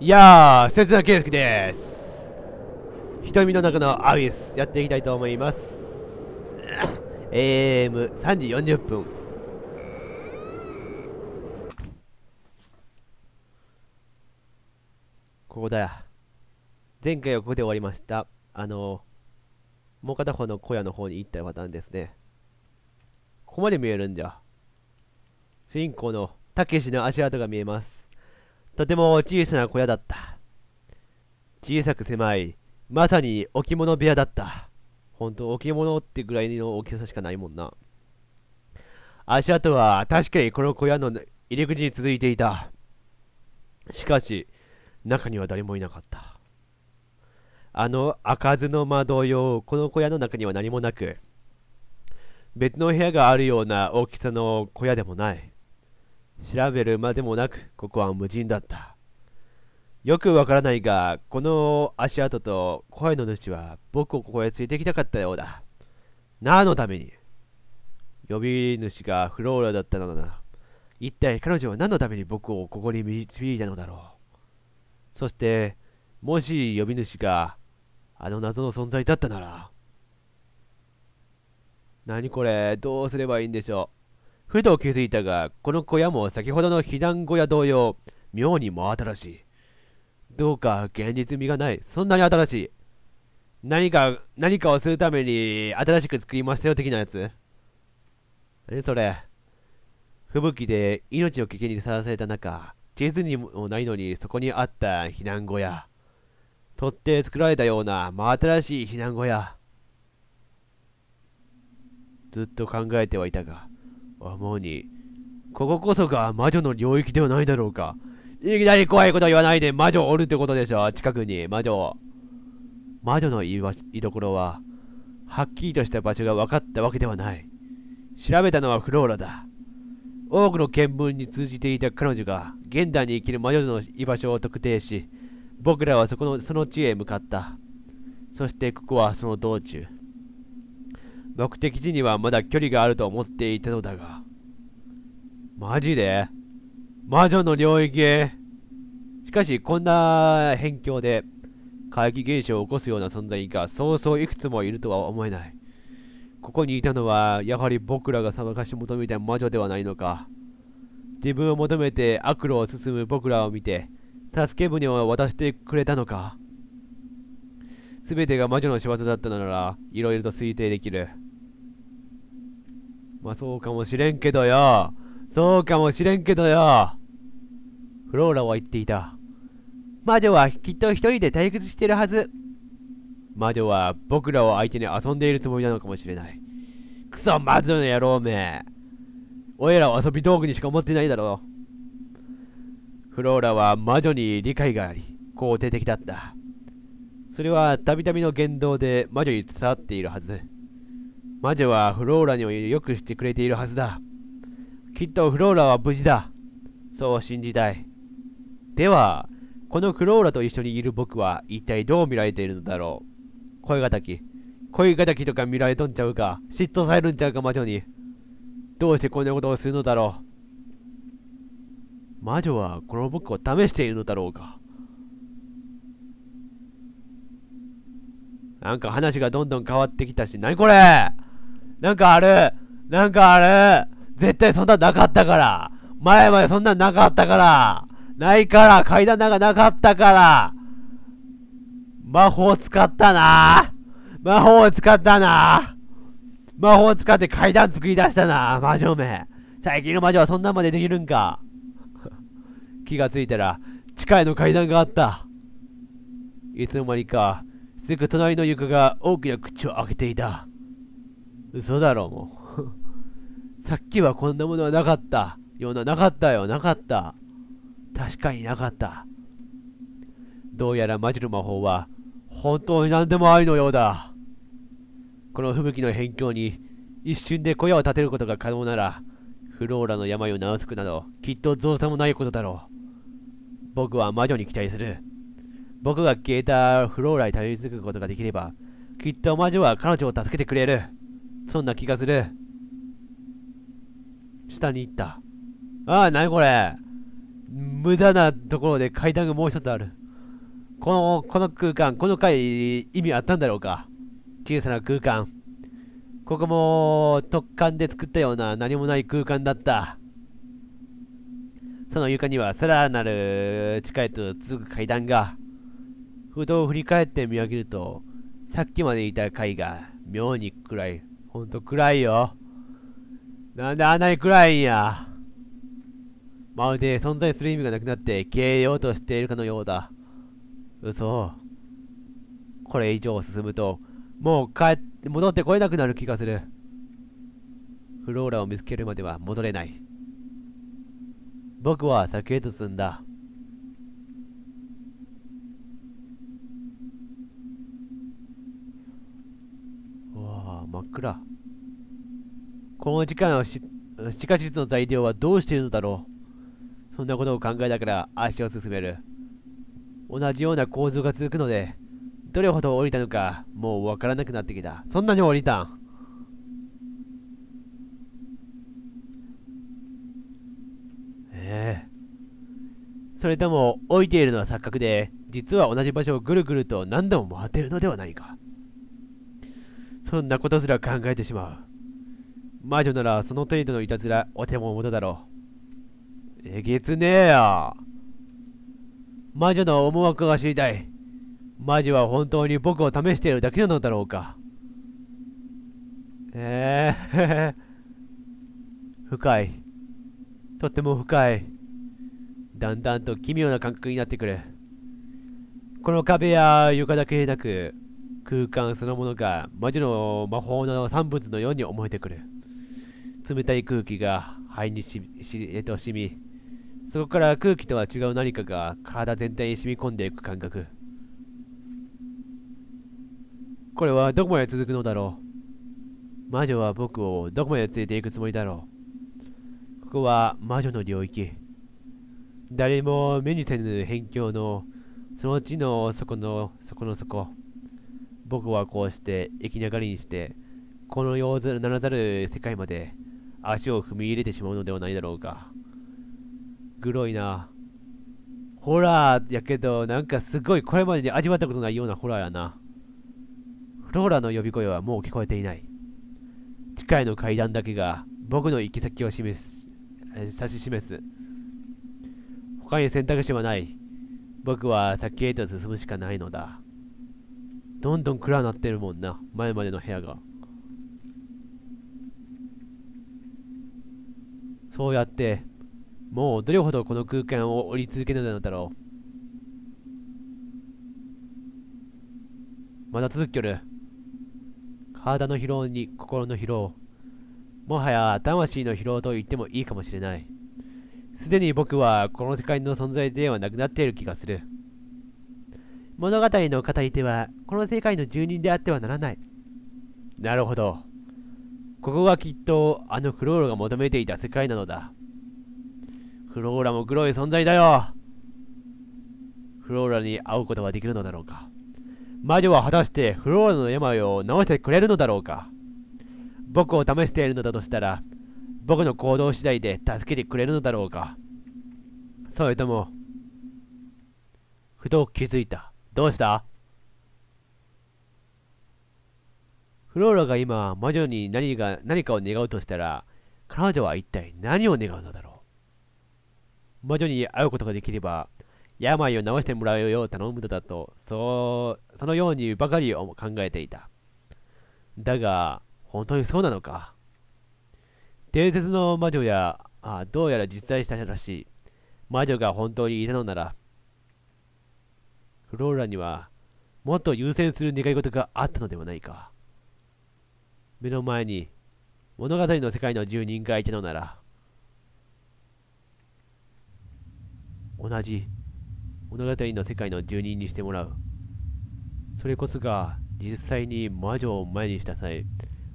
いやー、切な圭介です。瞳の中のアビス、やっていきたいと思います。AM3 時40分。ここだ。前回はここで終わりました。あの、もう片方の小屋の方に行ったパターンですね。ここまで見えるんじゃ。主人公のたけしの足跡が見えます。とても小さな小屋だった。小さく狭い、まさに置物部屋だった。ほんと置物ってぐらいの大きさしかないもんな。足跡は確かにこの小屋の入り口に続いていた。しかし、中には誰もいなかった。あの開かずの窓用、この小屋の中には何もなく、別の部屋があるような大きさの小屋でもない。調べるまでもなく、ここは無人だった。よくわからないが、この足跡と声の主は僕をここへ連れてきたかったようだ。何のために？呼び主がフローラだったのなら、一体彼女は何のために僕をここに導いたのだろう。そして、もし呼び主があの謎の存在だったなら、何これ、どうすればいいんでしょう？ふと気づいたが、この小屋も先ほどの避難小屋同様、妙にも新しい。どうか現実味がない。そんなに新しい。何か、何かをするために新しく作りましたよ的なやつ何それ。吹雪で命を危険にさらされた中、地図にもないのにそこにあった避難小屋。取って作られたような真新しい避難小屋。ずっと考えてはいたが、思うに、こここそが魔女の領域ではないだろうか。いきなり怖いこと言わないで魔女おるってことでしょ近くに魔女。魔女の居場居所は、はっきりとした場所が分かったわけではない。調べたのはフローラだ。多くの見聞に通じていた彼女が現代に生きる魔女の居場所を特定し、僕らはそこのその地へ向かった。そしてここはその道中。目的地にはまだ距離があると思っていたのだが。マジで？魔女の領域しかしこんな辺境で怪奇現象を起こすような存在がそうそういくつもいるとは思えない。ここにいたのはやはり僕らが探し求めた魔女ではないのか。自分を求めて悪路を進む僕らを見て助け舟を渡してくれたのか。すべてが魔女の仕業だったのならいろいろと推定できる。まあそうかもしれんけどよ。そうかもしれんけどよ。フローラは言っていた。魔女はきっと一人で退屈してるはず。魔女は僕らを相手に遊んでいるつもりなのかもしれない。クソ魔女の野郎め。俺らは遊び道具にしか思ってないだろう。フローラは魔女に理解があり、肯定的だった。それはたびたびの言動で魔女に伝わっているはず。魔女はフローラにもよくしてくれているはずだ。きっとフローラは無事だ。そう信じたい。では、このフローラと一緒にいる僕は一体どう見られているのだろう。声がたき。声がたきとか見られとんちゃうか。嫉妬されるんちゃうか魔女に。どうしてこんなことをするのだろう。魔女はこの僕を試しているのだろうか。なんか話がどんどん変わってきたし、なにこれなんかあるなんかある絶対そんなんなかったから。前までそんなんなかったから。ないから階段なんかなかったから。魔法使ったな。魔法使ったな。魔法使って階段作り出したな。魔女め。最近の魔女はそんなまでできるんか。気がついたら地下への階段があった。いつの間にかすぐ隣の床が大きな口を開けていた。嘘だろもう。さっきはこんなものはなかった。ようななかったよ。なかった。確かになかった。どうやら魔女の魔法は本当に何でもありのようだ。この吹雪の辺境に一瞬で小屋を建てることが可能ならフローラの病を治すくなどきっと造作もないことだろう。僕は魔女に期待する。僕が消えたフローラにたどり着くことができればきっと魔女は彼女を助けてくれる。そんな気がする。下に行ったああ、なにこれ無駄なところで階段がもう一つある。この、この空間、この階、意味あったんだろうか。小さな空間。ここも、突貫で作ったような何もない空間だった。その床にはさらなる地下へと続く階段が。ふと振り返って見上げると、さっきまでいた階が妙に暗い。ほんと暗いよ。なんであんなに暗いんや。まるで存在する意味がなくなって消えようとしているかのようだ。嘘。これ以上進むと、もう帰って戻ってこれなくなる気がする。フローラを見つけるまでは戻れない。僕は先へと進んだ。わあ、真っ暗。この時間の地下室の材料はどうしているのだろう。そんなことを考えながら足を進める。同じような構造が続くので、どれほど降りたのか、もうわからなくなってきた。そんなに降りたん？ええそれとも、置いているのは錯覚で、実は同じ場所をぐるぐると何度も回っているのではないか。そんなことすら考えてしまう。魔女ならその程度のいたずらお手ももとだろう。えげつねえよ。魔女の思惑が知りたい。魔女は本当に僕を試しているだけなのだろうか。ええー 深い。とっても深い。だんだんと奇妙な感覚になってくる。この壁や床だけでなく、空間そのものが魔女の魔法の産物のように思えてくる。冷たい空気が肺にしし、えっと、染み、そこから空気とは違う何かが体全体に染み込んでいく感覚。これはどこまで続くのだろう？魔女は僕をどこまで連れて行くつもりだろう？ここは魔女の領域。誰も目にせぬ辺境のその地の底の底の底。僕はこうして生きながりにして、このようならざる世界まで足を踏み入れてしまうのではないだろうか。グロいな。ホラーやけど、なんかすごいこれまでに味わったことないようなホラーやな。フローラの呼び声はもう聞こえていない。地下への階段だけが僕の行き先を示す、指し示す。他に選択肢はない。僕は先へと進むしかないのだ。どんどん暗くなってるもんな、前までの部屋が。そうやってもうどれほどこの空間を降り続けるのだろう。まだ続きよる。体の疲労に心の疲労。もはや魂の疲労と言ってもいいかもしれない。すでに僕はこの世界の存在ではなくなっている気がする。物語の語り手はこの世界の住人であってはならない。なるほど。ここがきっとあのクロールが求めていた世界なのだ。フローラも黒い存在だよ。フローラに会うことができるのだろうか。魔女は果たしてフローラの病を治してくれるのだろうか。僕を試しているのだとしたら僕の行動次第で助けてくれるのだろうか。それともふと気づいた。どうした？フローラが今魔女に何が何かを願うとしたら彼女は一体何を願うのだろう？魔女に会うことができれば、病を治してもらうよう頼むのだと、そう、そのようにばかり考えていた。だが、本当にそうなのか？伝説の魔女や、あどうやら実在したらしい。魔女が本当にいたのなら、フローラには、もっと優先する願い事があったのではないか。目の前に、物語の世界の住人がいたのなら、同じ物語の世界の住人にしてもらう。それこそが実際に魔女を前にした際、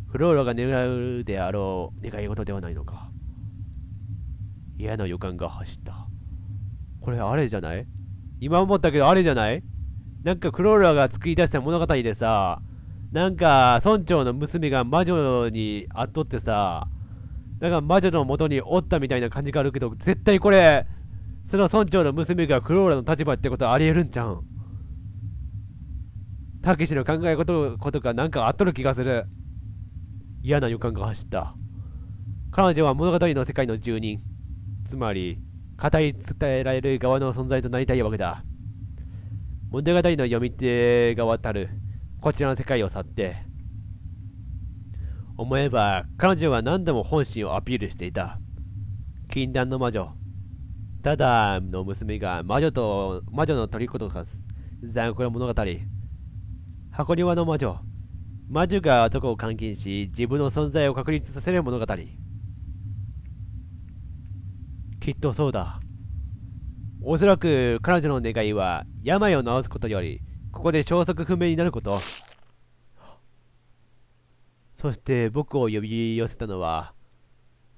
フローラが願うであろう願い事ではないのか。嫌な予感が走った。これあれじゃない？今思ったけどあれじゃない？なんかクローラが作り出した物語でさ、なんか村長の娘が魔女に会っとってさ、なんか魔女の元におったみたいな感じがあるけど、絶対これ、その村長の娘がクローラの立場ってことありえるんちゃうん？たけしの考えことことがなんかあっとる気がする。嫌な予感が走った。彼女は物語の世界の住人。つまり、語り伝えられる側の存在となりたいわけだ。物語の読み手側たる、こちらの世界を去って。思えば、彼女は何度も本心をアピールしていた。禁断の魔女。ただの娘が魔女と魔女の虜とかす残酷な物語。箱庭の魔女。魔女が男を監禁し、自分の存在を確立させる物語。きっとそうだ。おそらく彼女の願いは、病を治すことより、ここで消息不明になること。そして僕を呼び寄せたのは、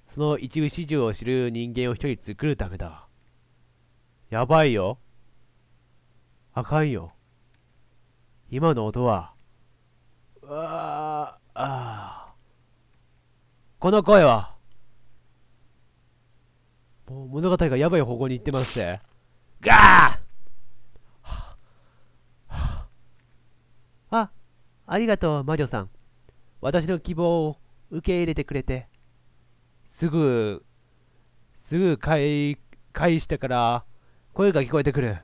その一部始終を知る人間を一人作るためだ。やばいよ。あかんよ。今の音は、ああ。この声は、もう物語がやばい方向に行ってますね。ガーあ、ありがとう、魔女さん。私の希望を受け入れてくれて。すぐ、すぐ返返したから、声が聞こえてくる。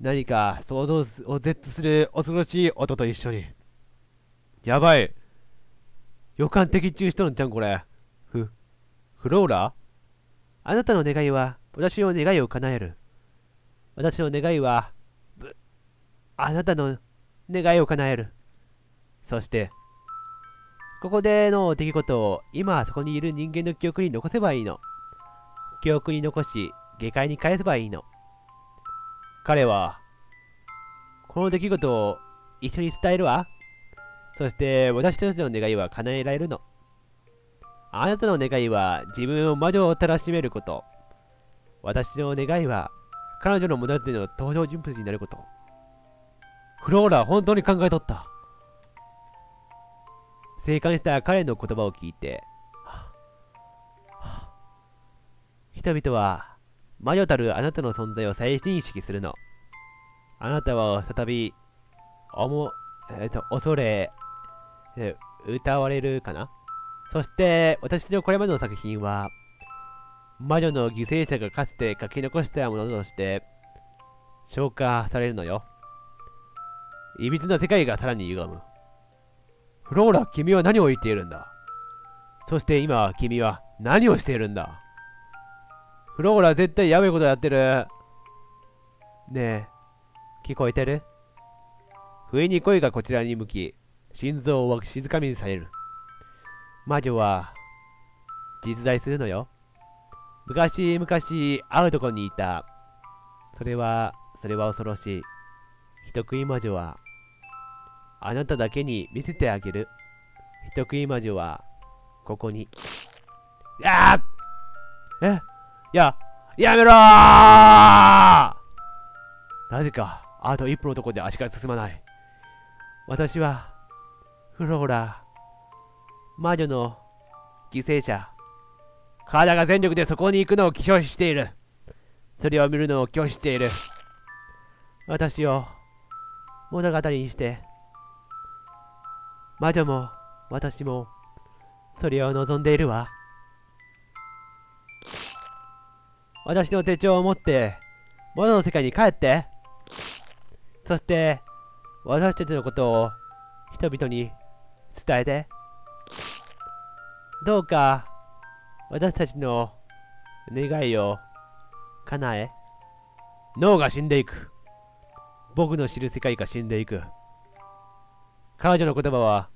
何か想像を絶する恐ろしい音と一緒に。やばい。予感的中しとるんちゃんこれ。ふ、フローラあなたの願いは、私の願いを叶える。私の願いは、あなたの願いを叶える。そして、ここでの出来事を今そこにいる人間の記憶に残せばいいの。記憶に残し、下界に返せばいいの。彼は、この出来事を一緒に伝えるわ。そして私たちの願いは叶えられるの。あなたの願いは自分を魔女をたらしめること。私の願いは彼女の物語の登場人物になること。フローラ、本当に考えとった。生還した彼の言葉を聞いて、人々は魔女たるあなたの存在を再認識するの。あなたは再び、おも、えっ、ー、と、恐れ、え歌われるかな？そして、私のこれまでの作品は、魔女の犠牲者がかつて書き残したものとして、消化されるのよ。いびつな世界がさらに歪む。フローラ、君は何を言っているんだ？そして今、君は何をしているんだ？フローラ絶対やべえことやってる。ねえ、聞こえてる？不意に声がこちらに向き、心臓を静かにされる。魔女は、実在するのよ。昔々、会うとこにいた。それは、それは恐ろしい。人食い魔女は、あなただけに見せてあげる。人食い魔女は、ここに。あえ？や、やめろーなぜか、あと一歩のとこで足が進まない。私は、フローラ、魔女の犠牲者。体が全力でそこに行くのを拒否している。それを見るのを拒否している。私を物語にして、魔女も私もそれを望んでいるわ。私の手帳を持って、物の世界に帰って。そして、私たちのことを人々に伝えて。どうか、私たちの願いを叶え。脳が死んでいく。僕の知る世界が死んでいく。彼女の言葉は、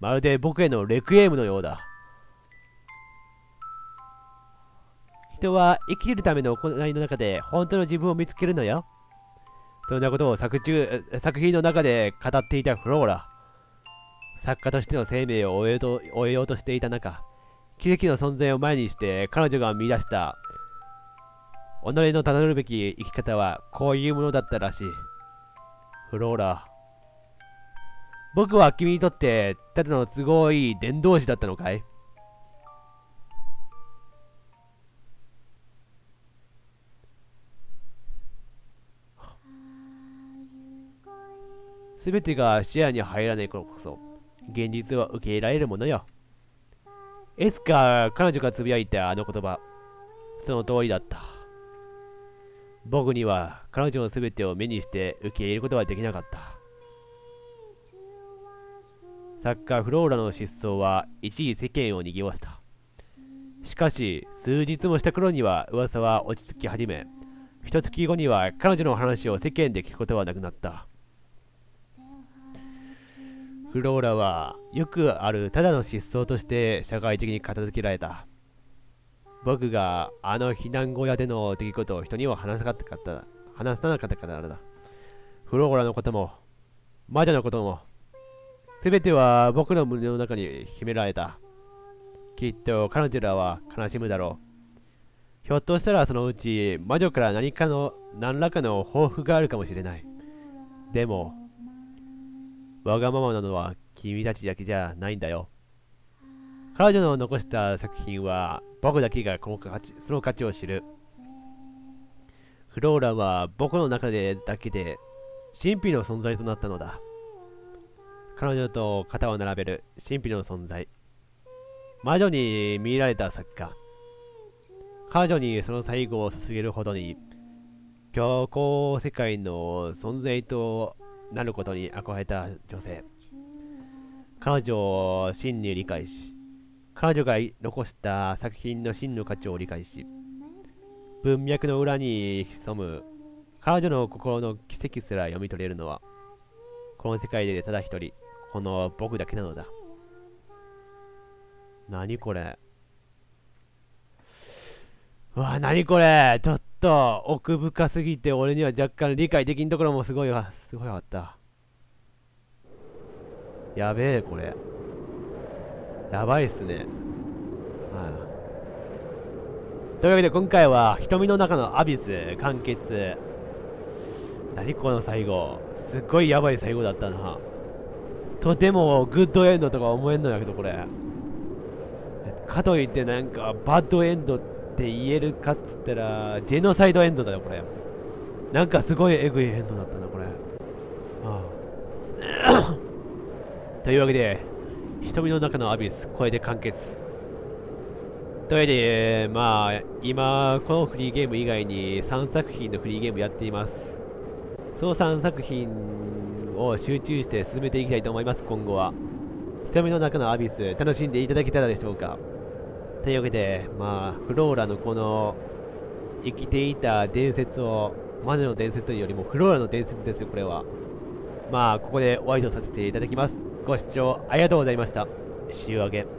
まるで僕へのレクイエムのようだ。人は生きるための行いの中で本当の自分を見つけるのよ。そんなことを作中作品の中で語っていたフローラ。作家としての生命を終えと終えようとしていた中、奇跡の存在を前にして彼女が見出した己のたどるべき生き方はこういうものだったらしい。フローラ。僕は君にとってただの都合いい伝道師だったのかい？すべてが視野に入らない頃こそ、現実は受け入れられるものよ。いつか彼女がつぶやいたあの言葉、その通りだった。僕には彼女のすべてを目にして受け入れることはできなかった。作家フローラの失踪は一時世間を賑わした。しかし、数日もした頃には噂は落ち着き始め、一月後には彼女の話を世間で聞くことはなくなった。フローラはよくあるただの失踪として社会的に片付けられた。僕があの避難小屋での出来事を人には話さなかった、話さなかったからだ。フローラのことも、魔女のことも、すべては僕の胸の中に秘められた。きっと彼女らは悲しむだろう。ひょっとしたらそのうち魔女から何かの何らかの抱負があるかもしれない。でも、わがままなのは君たちだけじゃないんだよ。彼女の残した作品は僕だけがこの価値その価値を知る。フローラは僕の中でだけで神秘の存在となったのだ。彼女と肩を並べる神秘の存在。魔女に見られた作家。彼女にその最後を捧げるほどに、強行世界の存在となることに憧れた女性。彼女を真に理解し、彼女が残した作品の真の価値を理解し、文脈の裏に潜む彼女の心の奇跡すら読み取れるのは、この世界でただ一人、この僕だけなのだ。何これうわ、何これちょっと奥深すぎて俺には若干理解できんところもすごいわ、すごいあった。やべえ、これ。やばいっすね。はい、というわけで今回は瞳の中のアビス完結。何この最後。すっごいやばい最後だったな。とてもグッドエンドとか思えんのやけど、これ。かといってなんかバッドエンドって言えるかっつったら、ジェノサイドエンドだよ、これ。なんかすごいエグいエンドだったな、これ。ああ というわけで、瞳の中のアビス、これで完結。というわけで、まあ、今、このフリーゲーム以外に3作品のフリーゲームやっています。その3作品を集中して進めていきたいと思います、今後は。瞳の中のアビス、楽しんでいただけたらでしょうか。というわけで、まあ、フローラのこの生きていた伝説を、魔女の伝説というよりもフローラの伝説ですよ、これは。まあ、ここでお会いさせていただきます。ご視聴ありがとうございました。週明け